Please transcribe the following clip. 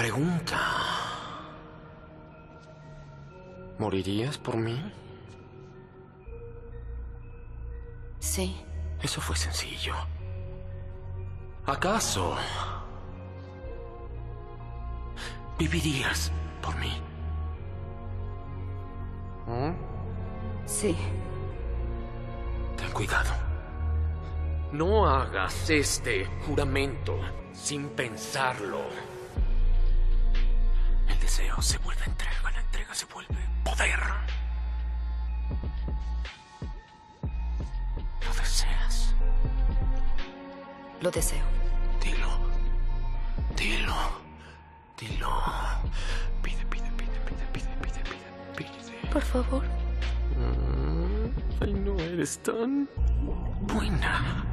Pregunta. ¿Morirías por mí? Sí. Eso fue sencillo. ¿Acaso vivirías por mí? ¿Mm? Sí. Ten cuidado. No hagas este juramento sin pensarlo. Deseo se vuelve entrega, la entrega se vuelve poder. ¿Lo deseas? Lo deseo. Dilo. Dilo. Dilo. Pide, pide, pide, pide, pide, pide, pide, pide. Por favor. Mm, Ay, no eres tan buena.